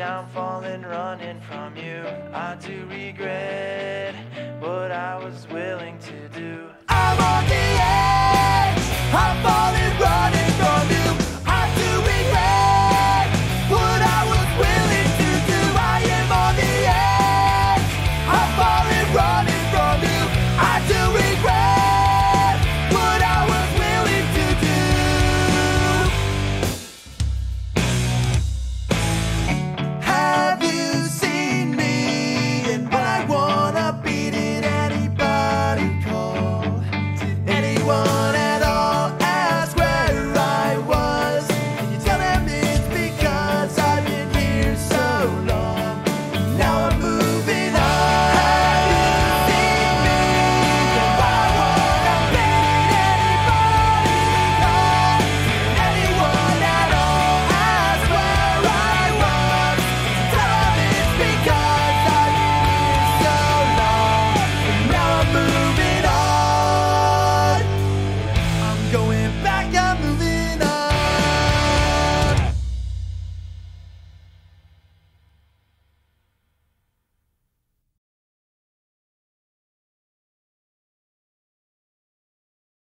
I'm falling, running from you. I do regret what I was willing to do.